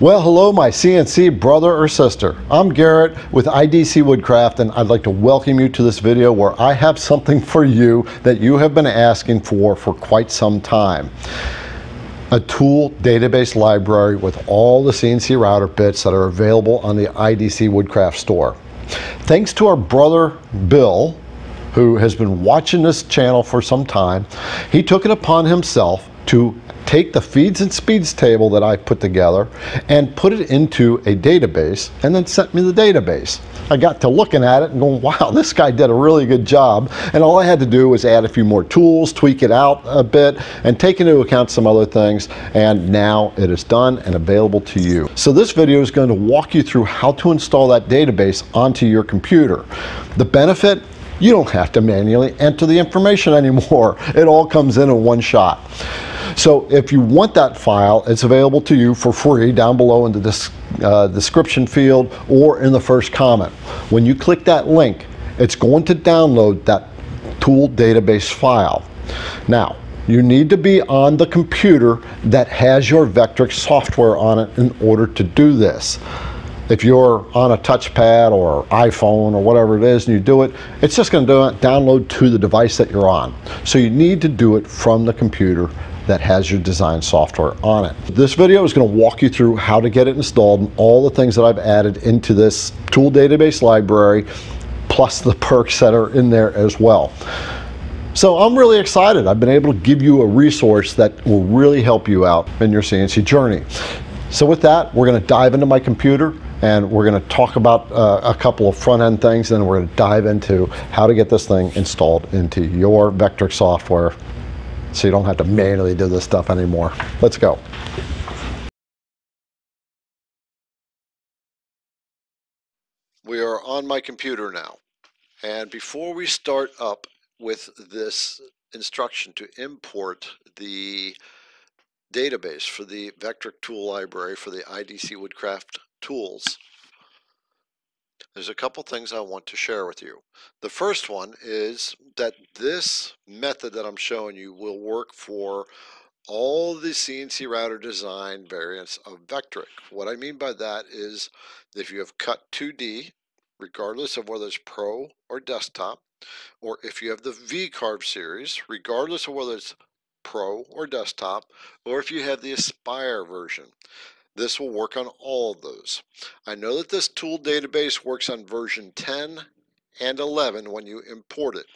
Well, hello, my CNC brother or sister. I'm Garrett with IDC Woodcraft, and I'd like to welcome you to this video where I have something for you that you have been asking for for quite some time. A tool database library with all the CNC router bits that are available on the IDC Woodcraft store. Thanks to our brother Bill, who has been watching this channel for some time, he took it upon himself to take the feeds and speeds table that I put together and put it into a database and then sent me the database. I got to looking at it and going, wow, this guy did a really good job. And all I had to do was add a few more tools, tweak it out a bit, and take into account some other things. And now it is done and available to you. So this video is going to walk you through how to install that database onto your computer. The benefit, you don't have to manually enter the information anymore. It all comes in in one shot. So if you want that file, it's available to you for free down below in the uh, description field or in the first comment. When you click that link, it's going to download that tool database file. Now, you need to be on the computer that has your Vectric software on it in order to do this. If you're on a touchpad or iPhone or whatever it is and you do it, it's just going to download to the device that you're on. So you need to do it from the computer that has your design software on it. This video is going to walk you through how to get it installed and all the things that I've added into this tool database library, plus the perks that are in there as well. So I'm really excited. I've been able to give you a resource that will really help you out in your CNC journey. So with that, we're going to dive into my computer and we're going to talk about uh, a couple of front end things and then we're going to dive into how to get this thing installed into your Vectric software so you don't have to manually do this stuff anymore. Let's go. We are on my computer now. And before we start up with this instruction to import the database for the Vectric tool library for the IDC Woodcraft tools, there's a couple things I want to share with you. The first one is that mm-hmm. this method that I'm showing you will work for all the CNC router design variants of Vectric. What I mean by that is if you have Cut2D, regardless of whether it's Pro or desktop, or if you have the V-Carve series, regardless of whether it's Pro or desktop, or if you have the Aspire version. This will work on all of those. I know that this tool database works on version 10 and 11 when you import it.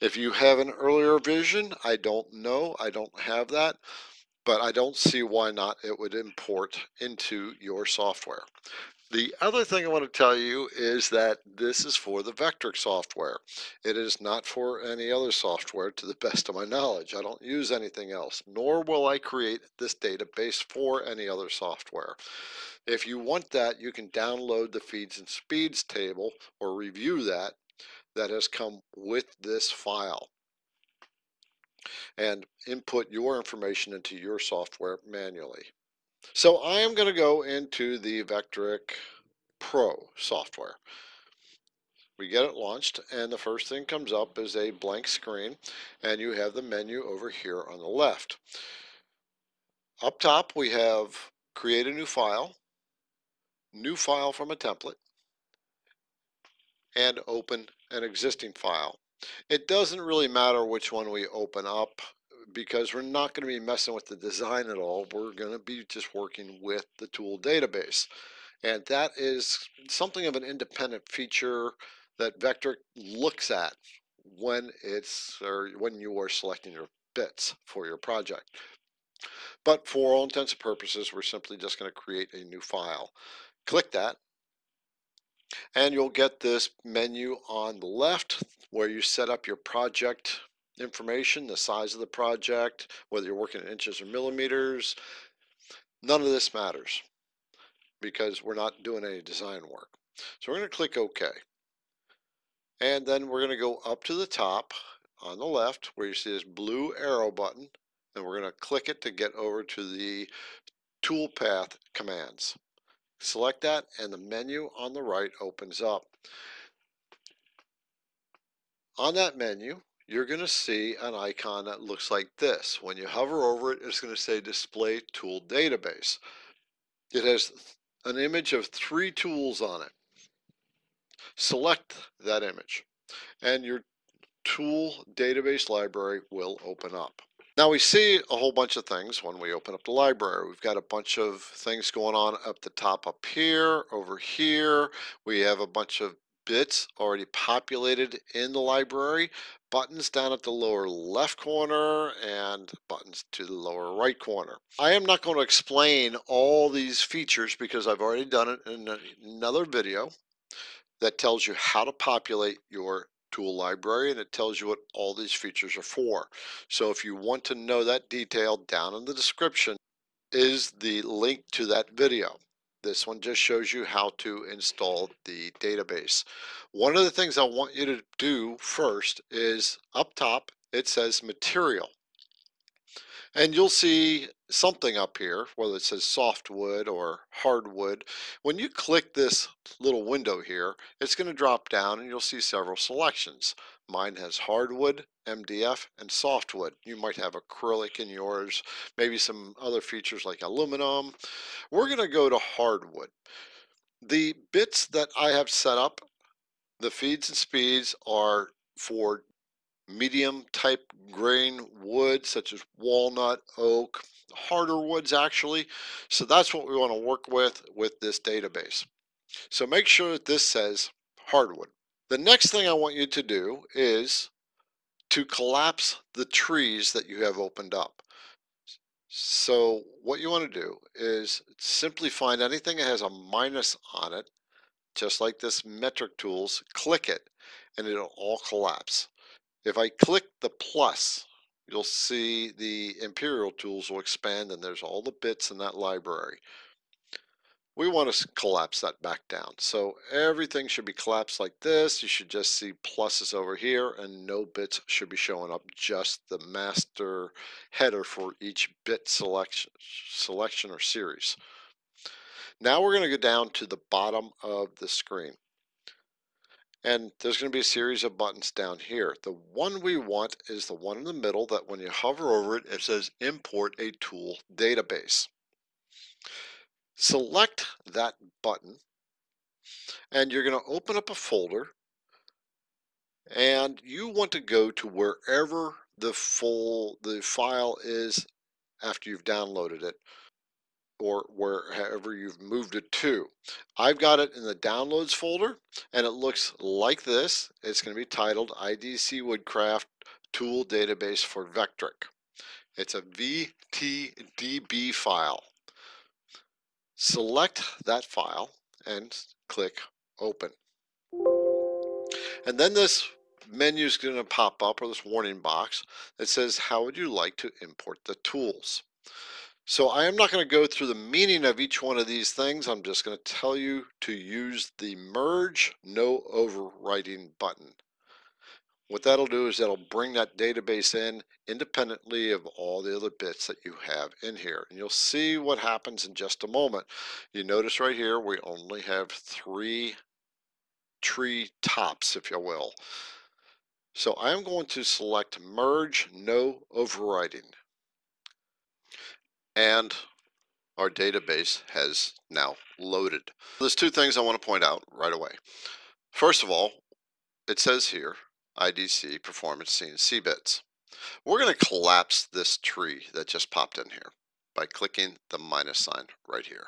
If you have an earlier version, I don't know. I don't have that, but I don't see why not it would import into your software. The other thing I want to tell you is that this is for the Vectric software. It is not for any other software to the best of my knowledge. I don't use anything else, nor will I create this database for any other software. If you want that, you can download the feeds and speeds table or review that that has come with this file and input your information into your software manually. So I am going to go into the Vectric Pro software. We get it launched and the first thing comes up is a blank screen and you have the menu over here on the left. Up top we have create a new file, new file from a template, and open an existing file. It doesn't really matter which one we open up because we're not going to be messing with the design at all. We're going to be just working with the tool database. And that is something of an independent feature that Vectric looks at when it's or when you are selecting your bits for your project. But for all intents and purposes, we're simply just going to create a new file. Click that, and you'll get this menu on the left where you set up your project information, the size of the project, whether you're working in inches or millimeters. None of this matters because we're not doing any design work. So we're going to click OK. And then we're going to go up to the top on the left where you see this blue arrow button and we're going to click it to get over to the toolpath commands. Select that and the menu on the right opens up. On that menu, you're going to see an icon that looks like this. When you hover over it, it's going to say Display Tool Database. It has an image of three tools on it. Select that image and your tool database library will open up. Now we see a whole bunch of things when we open up the library. We've got a bunch of things going on up the top up here, over here. We have a bunch of bits already populated in the library, buttons down at the lower left corner and buttons to the lower right corner. I am not going to explain all these features because I've already done it in another video that tells you how to populate your tool library and it tells you what all these features are for. So if you want to know that detail down in the description is the link to that video. This one just shows you how to install the database. One of the things I want you to do first is up top it says material. And you'll see something up here, whether it says softwood or hardwood. When you click this little window here, it's going to drop down and you'll see several selections. Mine has hardwood, MDF, and softwood. You might have acrylic in yours, maybe some other features like aluminum. We're going to go to hardwood. The bits that I have set up, the feeds and speeds are for medium type grain wood such as walnut, oak, harder woods actually. So that's what we want to work with with this database. So make sure that this says hardwood. The next thing I want you to do is to collapse the trees that you have opened up. So what you want to do is simply find anything that has a minus on it, just like this metric tools, click it, and it'll all collapse. If I click the plus, you'll see the Imperial tools will expand and there's all the bits in that library. We want to collapse that back down. So everything should be collapsed like this. You should just see pluses over here and no bits should be showing up, just the master header for each bit selection, selection or series. Now we're going to go down to the bottom of the screen. And there's going to be a series of buttons down here. The one we want is the one in the middle that when you hover over it, it says import a tool database. Select that button and you're going to open up a folder and you want to go to wherever the full the file is after you've downloaded it or wherever you've moved it to. I've got it in the downloads folder and it looks like this. It's going to be titled IDC Woodcraft Tool Database for Vectric. It's a VTDB file. Select that file and click open. And then this menu is going to pop up or this warning box that says how would you like to import the tools. So I am not going to go through the meaning of each one of these things. I'm just going to tell you to use the merge no overwriting button. What that'll do is that'll bring that database in independently of all the other bits that you have in here. And you'll see what happens in just a moment. You notice right here we only have three tree tops, if you will. So I am going to select merge no overwriting and our database has now loaded. There's two things I want to point out right away. First of all, it says here IDC performance CNC bits. We're going to collapse this tree that just popped in here by clicking the minus sign right here.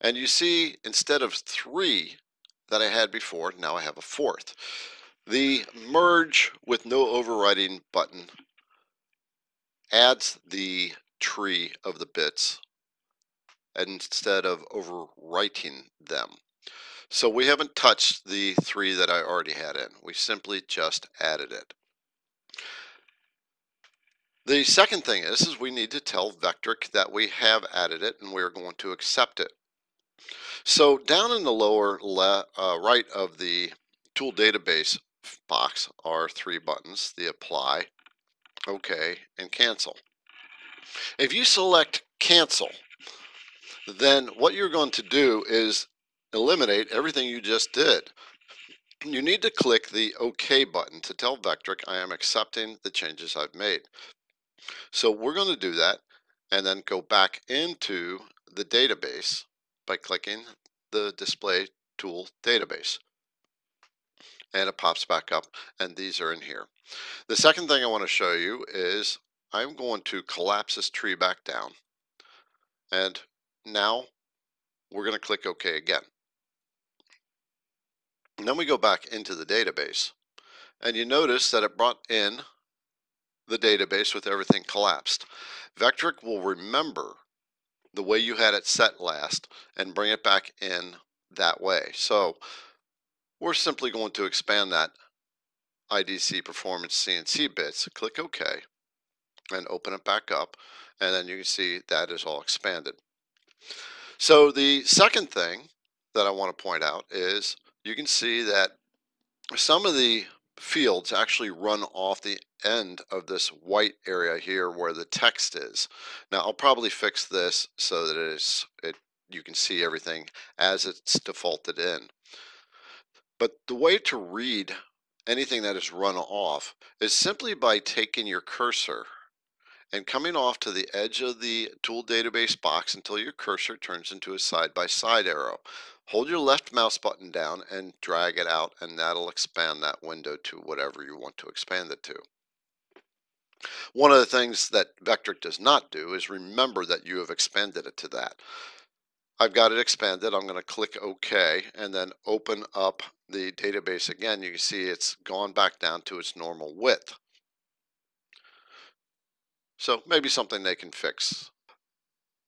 And you see instead of three that I had before, now I have a fourth. The merge with no overriding button adds the tree of the bits instead of overwriting them. So we haven't touched the three that I already had in. We simply just added it. The second thing is, is we need to tell Vectric that we have added it and we're going to accept it. So down in the lower uh, right of the tool database box are three buttons, the apply, OK, and cancel. If you select cancel, then what you're going to do is eliminate everything you just did. You need to click the OK button to tell Vectric I am accepting the changes I've made. So we're going to do that and then go back into the database by clicking the display tool database and it pops back up and these are in here. The second thing I want to show you is I'm going to collapse this tree back down and now we're going to click OK again. And then we go back into the database and you notice that it brought in the database with everything collapsed. Vectric will remember the way you had it set last and bring it back in that way. So we're simply going to expand that IDC Performance CNC bits, click OK, and open it back up, and then you can see that is all expanded. So the second thing that I want to point out is you can see that some of the fields actually run off the end of this white area here where the text is. Now I'll probably fix this so that it is it you can see everything as it's defaulted in. But the way to read anything that is run off is simply by taking your cursor and coming off to the edge of the tool database box until your cursor turns into a side-by-side -side arrow. Hold your left mouse button down and drag it out and that'll expand that window to whatever you want to expand it to. One of the things that Vectric does not do is remember that you have expanded it to that. I've got it expanded. I'm going to click OK and then open up the database again. You can see it's gone back down to its normal width. So maybe something they can fix.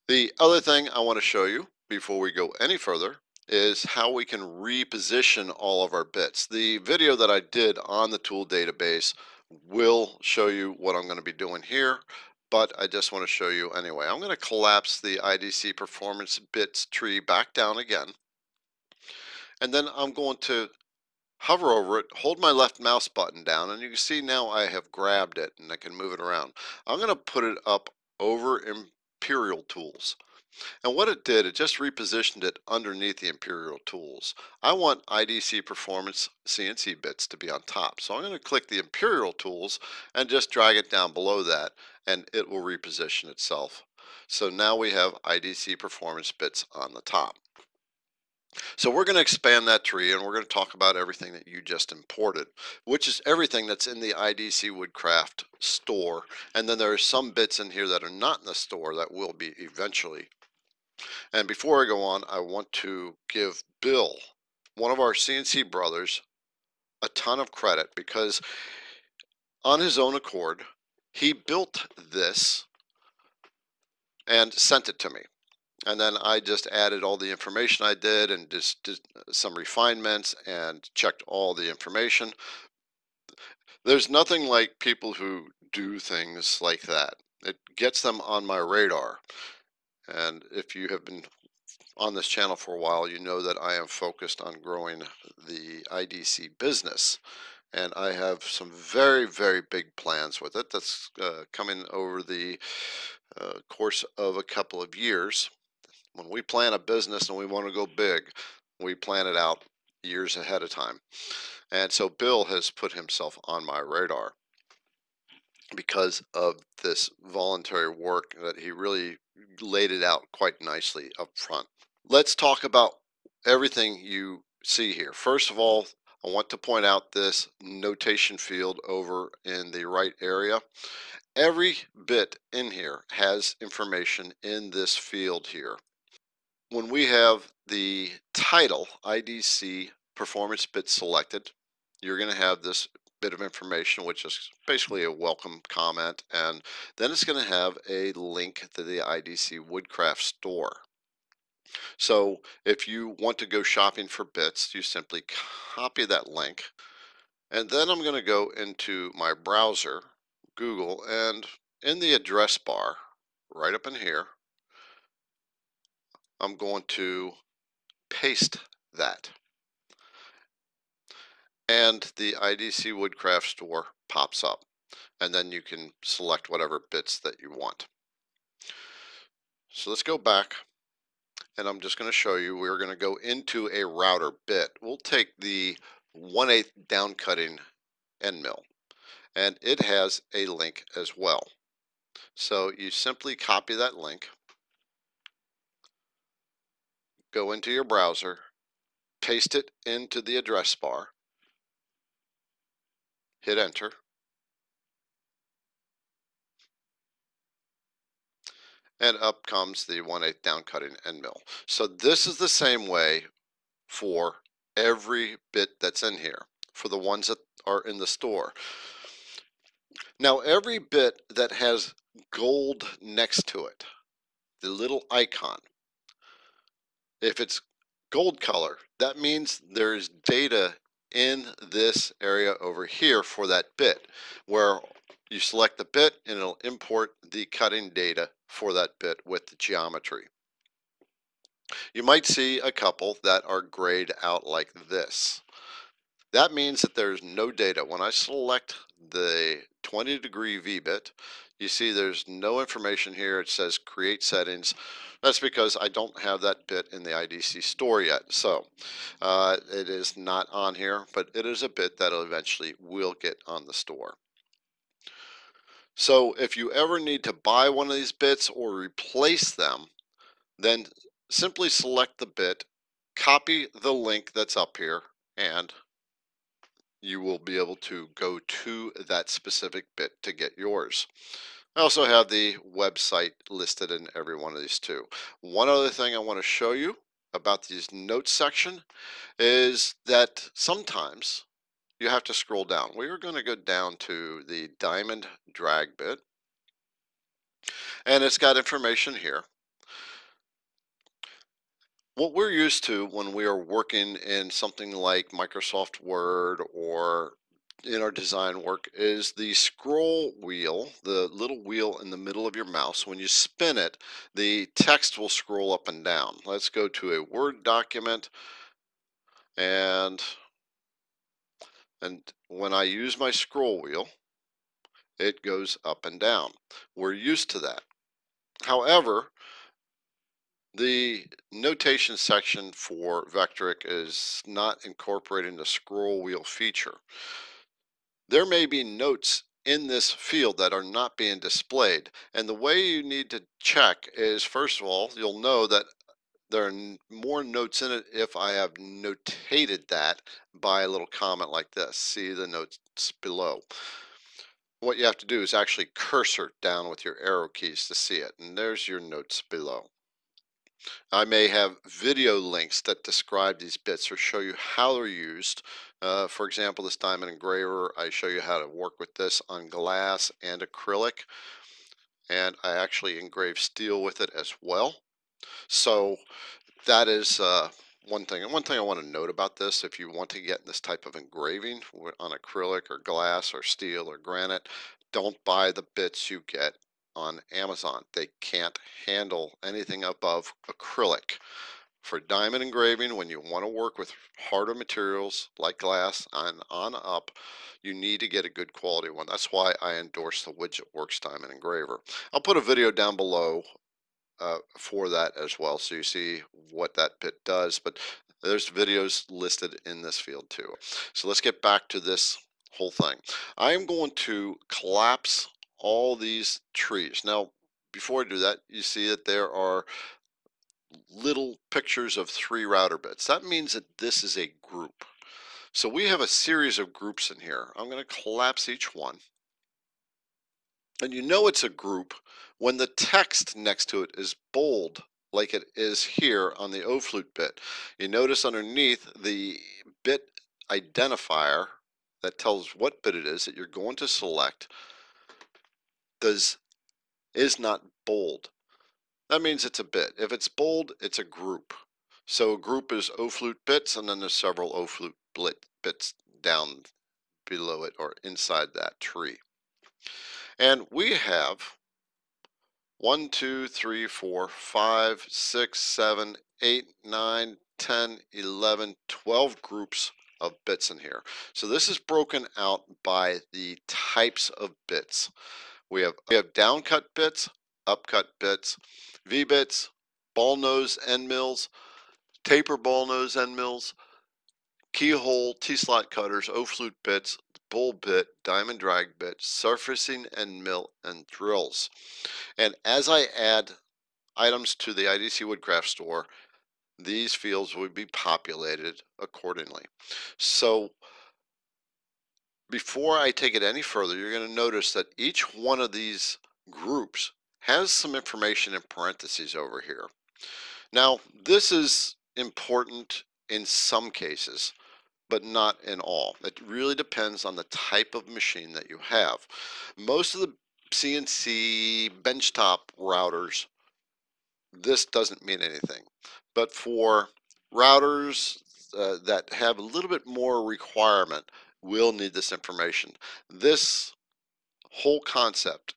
The other thing I want to show you before we go any further is how we can reposition all of our bits. The video that I did on the tool database will show you what I'm going to be doing here but I just want to show you anyway. I'm going to collapse the IDC performance bits tree back down again. And then I'm going to hover over it, hold my left mouse button down, and you can see now I have grabbed it and I can move it around. I'm going to put it up over Imperial Tools. And what it did, it just repositioned it underneath the Imperial tools. I want IDC Performance CNC bits to be on top. So I'm going to click the Imperial tools and just drag it down below that and it will reposition itself. So now we have IDC Performance bits on the top. So we're going to expand that tree and we're going to talk about everything that you just imported, which is everything that's in the IDC Woodcraft store. And then there are some bits in here that are not in the store that will be eventually. And before I go on, I want to give Bill, one of our CNC brothers, a ton of credit because on his own accord, he built this and sent it to me. And then I just added all the information I did and just did some refinements and checked all the information. There's nothing like people who do things like that. It gets them on my radar. And if you have been on this channel for a while, you know that I am focused on growing the IDC business. And I have some very, very big plans with it that's uh, coming over the uh, course of a couple of years. When we plan a business and we want to go big, we plan it out years ahead of time. And so Bill has put himself on my radar because of this voluntary work that he really laid it out quite nicely up front. Let's talk about everything you see here. First of all, I want to point out this notation field over in the right area. Every bit in here has information in this field here. When we have the title IDC performance bit selected, you're going to have this bit of information, which is basically a welcome comment, and then it's going to have a link to the IDC Woodcraft store. So if you want to go shopping for bits, you simply copy that link, and then I'm going to go into my browser, Google, and in the address bar, right up in here, I'm going to paste that and the IDC Woodcraft store pops up and then you can select whatever bits that you want. So let's go back and I'm just going to show you we're going to go into a router bit. We'll take the 1 8 down cutting end mill and it has a link as well. So you simply copy that link go into your browser, paste it into the address bar, hit enter, and up comes the 1 8 down cutting end mill. So this is the same way for every bit that's in here, for the ones that are in the store. Now every bit that has gold next to it, the little icon, if it's gold color, that means there's data in this area over here for that bit where you select the bit and it'll import the cutting data for that bit with the geometry. You might see a couple that are grayed out like this. That means that there's no data. When I select the 20 degree V-bit, you see there's no information here. It says create settings. That's because I don't have that bit in the IDC store yet. So uh, it is not on here, but it is a bit that eventually will get on the store. So if you ever need to buy one of these bits or replace them, then simply select the bit, copy the link that's up here, and you will be able to go to that specific bit to get yours. I also have the website listed in every one of these too. One other thing I want to show you about these notes section is that sometimes you have to scroll down. We are going to go down to the diamond drag bit and it's got information here. What we're used to when we are working in something like Microsoft Word or in our design work is the scroll wheel, the little wheel in the middle of your mouse. When you spin it, the text will scroll up and down. Let's go to a Word document and and when I use my scroll wheel, it goes up and down. We're used to that. However, the notation section for Vectric is not incorporating the scroll wheel feature. There may be notes in this field that are not being displayed. And the way you need to check is, first of all, you'll know that there are more notes in it if I have notated that by a little comment like this. See the notes below. What you have to do is actually cursor down with your arrow keys to see it. And there's your notes below. I may have video links that describe these bits or show you how they're used. Uh, for example, this diamond engraver, I show you how to work with this on glass and acrylic. And I actually engrave steel with it as well. So that is uh, one thing. And one thing I want to note about this, if you want to get this type of engraving on acrylic or glass or steel or granite, don't buy the bits you get on Amazon. They can't handle anything above acrylic. For diamond engraving, when you want to work with harder materials like glass and on up, you need to get a good quality one. That's why I endorse the Widget Works Diamond Engraver. I'll put a video down below uh, for that as well so you see what that bit does. But there's videos listed in this field too. So let's get back to this whole thing. I am going to collapse all these trees. Now, before I do that, you see that there are little pictures of three router bits. That means that this is a group. So we have a series of groups in here. I'm going to collapse each one. And you know it's a group when the text next to it is bold like it is here on the O-flute bit. You notice underneath the bit identifier that tells what bit it is that you're going to select does is not bold. That means it's a bit. If it's bold, it's a group. So a group is O-flute bits, and then there's several O-flute bits down below it or inside that tree. And we have one, two, three, four, five, six, seven, eight, nine, 10, 11, 12 groups of bits in here. So this is broken out by the types of bits. We have, we have downcut bits, upcut bits, V-bits, ball nose end mills, taper ball nose end mills, keyhole T-slot cutters, O-flute bits, bull bit, diamond drag bit, surfacing end mill and drills. And as I add items to the IDC Woodcraft store, these fields will be populated accordingly. So before I take it any further, you're going to notice that each one of these groups has some information in parentheses over here. Now, this is important in some cases, but not in all. It really depends on the type of machine that you have. Most of the CNC benchtop routers, this doesn't mean anything. But for routers uh, that have a little bit more requirement, will need this information. This whole concept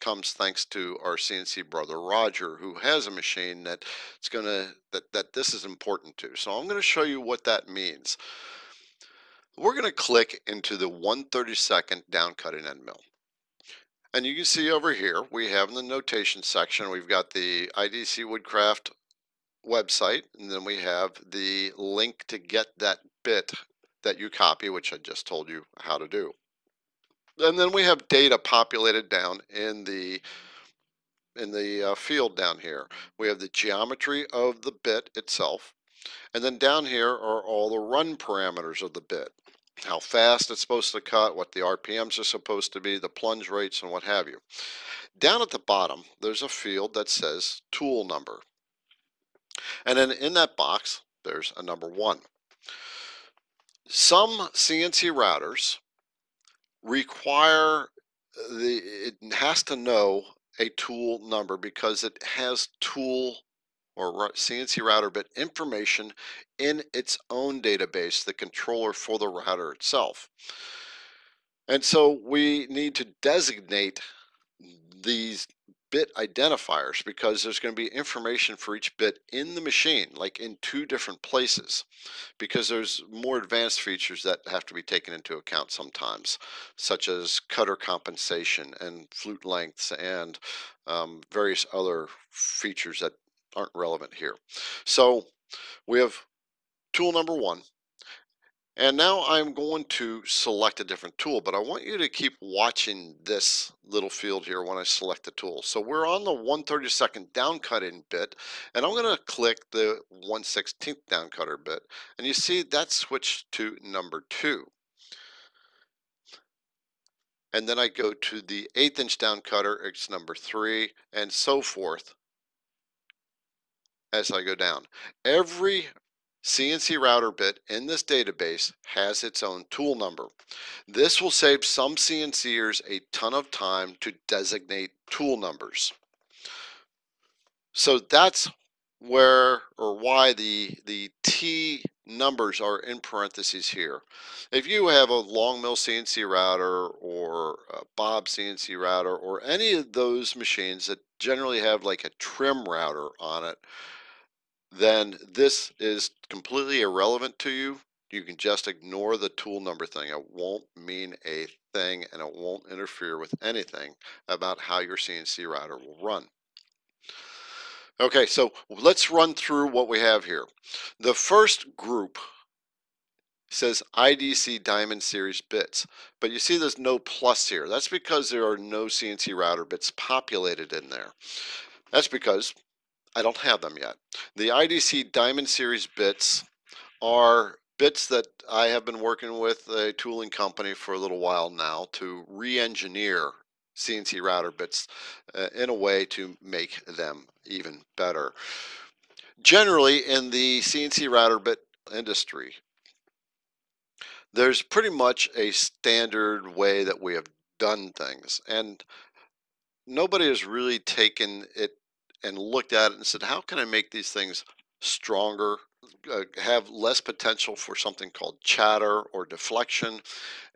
comes thanks to our CNC brother Roger, who has a machine that it's to that that this is important to. So I'm going to show you what that means. We're going to click into the 132nd down cutting end mill. And you can see over here, we have in the notation section, we've got the IDC Woodcraft website, and then we have the link to get that bit that you copy, which I just told you how to do. And then we have data populated down in the in the uh, field down here. We have the geometry of the bit itself. And then down here are all the run parameters of the bit. How fast it's supposed to cut, what the RPMs are supposed to be, the plunge rates, and what have you. Down at the bottom, there's a field that says tool number. And then in that box, there's a number one. Some CNC routers require uh, the it has to know a tool number because it has tool or CNC router bit information in its own database, the controller for the router itself. And so we need to designate these bit identifiers because there's going to be information for each bit in the machine, like in two different places, because there's more advanced features that have to be taken into account sometimes, such as cutter compensation and flute lengths and um, various other features that aren't relevant here. So we have tool number one, and now I'm going to select a different tool, but I want you to keep watching this little field here when I select the tool. So we're on the 132nd downcutting bit, and I'm going to click the 116th downcutter bit. And you see that switched to number two. And then I go to the eighth inch downcutter, it's number three, and so forth as I go down. Every CNC router bit in this database has its own tool number. This will save some CNCers a ton of time to designate tool numbers. So that's where or why the, the T numbers are in parentheses here. If you have a LongMill CNC router or Bob CNC router or any of those machines that generally have like a trim router on it, then this is completely irrelevant to you. You can just ignore the tool number thing. It won't mean a thing and it won't interfere with anything about how your CNC router will run. Okay, so let's run through what we have here. The first group says IDC Diamond Series bits, but you see there's no plus here. That's because there are no CNC router bits populated in there. That's because I don't have them yet. The IDC Diamond Series bits are bits that I have been working with a tooling company for a little while now to re-engineer CNC router bits uh, in a way to make them even better. Generally, in the CNC router bit industry, there's pretty much a standard way that we have done things, and nobody has really taken it and looked at it and said, how can I make these things stronger, uh, have less potential for something called chatter or deflection,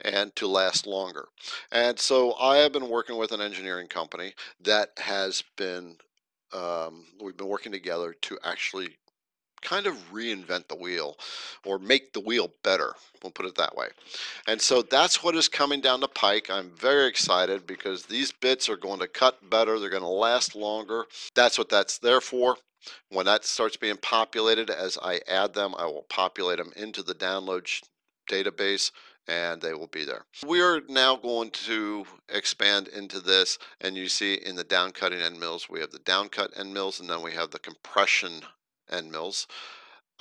and to last longer. And so I have been working with an engineering company that has been, um, we've been working together to actually kind of reinvent the wheel or make the wheel better. We'll put it that way. And so that's what is coming down the pike. I'm very excited because these bits are going to cut better. They're going to last longer. That's what that's there for. When that starts being populated, as I add them, I will populate them into the download database and they will be there. We are now going to expand into this and you see in the downcutting end mills we have the downcut end mills and then we have the compression end mills.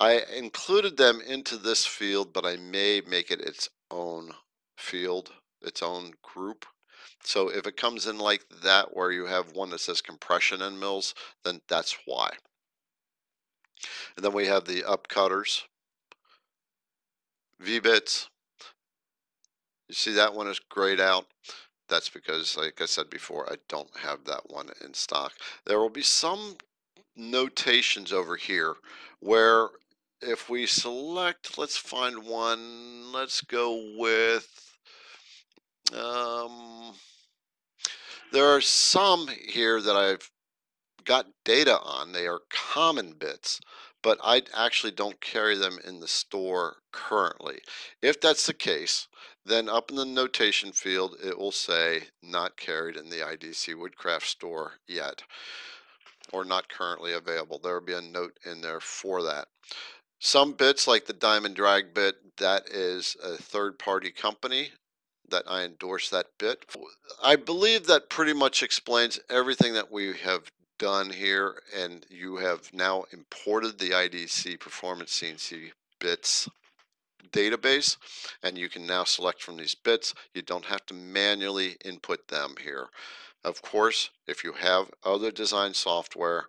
I included them into this field, but I may make it its own field, its own group. So if it comes in like that, where you have one that says compression end mills, then that's why. And then we have the up cutters, V-bits. You see that one is grayed out. That's because, like I said before, I don't have that one in stock. There will be some notations over here where if we select, let's find one, let's go with, um, there are some here that I've got data on. They are common bits, but I actually don't carry them in the store currently. If that's the case, then up in the notation field, it will say not carried in the IDC Woodcraft store yet or not currently available. There will be a note in there for that. Some bits like the Diamond Drag bit, that is a third party company that I endorse that bit. I believe that pretty much explains everything that we have done here and you have now imported the IDC Performance CNC bits database and you can now select from these bits. You don't have to manually input them here. Of course, if you have other design software,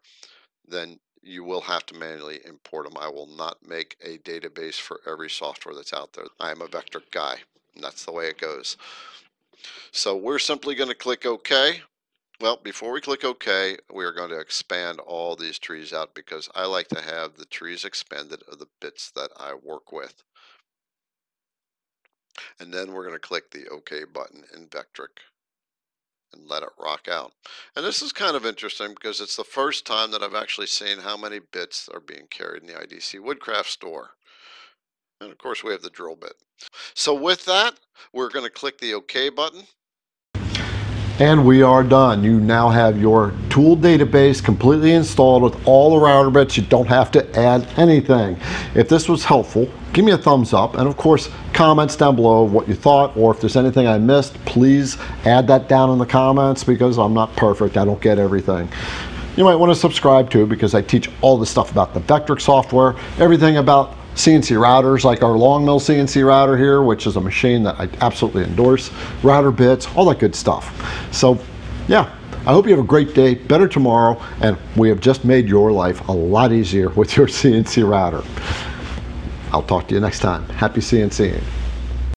then you will have to manually import them. I will not make a database for every software that's out there. I am a Vectric guy, and that's the way it goes. So we're simply going to click OK. Well, before we click OK, we are going to expand all these trees out because I like to have the trees expanded of the bits that I work with. And then we're going to click the OK button in Vectric and let it rock out. And this is kind of interesting because it's the first time that I've actually seen how many bits are being carried in the IDC Woodcraft store. And of course we have the drill bit. So with that, we're going to click the OK button. And we are done. You now have your tool database completely installed with all the router bits. You don't have to add anything. If this was helpful, give me a thumbs up. And of course, comments down below what you thought, or if there's anything I missed, please add that down in the comments because I'm not perfect. I don't get everything. You might want to subscribe to because I teach all the stuff about the Vectric software, everything about CNC routers like our LongMill CNC router here, which is a machine that I absolutely endorse, router bits, all that good stuff. So yeah, I hope you have a great day, better tomorrow, and we have just made your life a lot easier with your CNC router. I'll talk to you next time. Happy CNCing.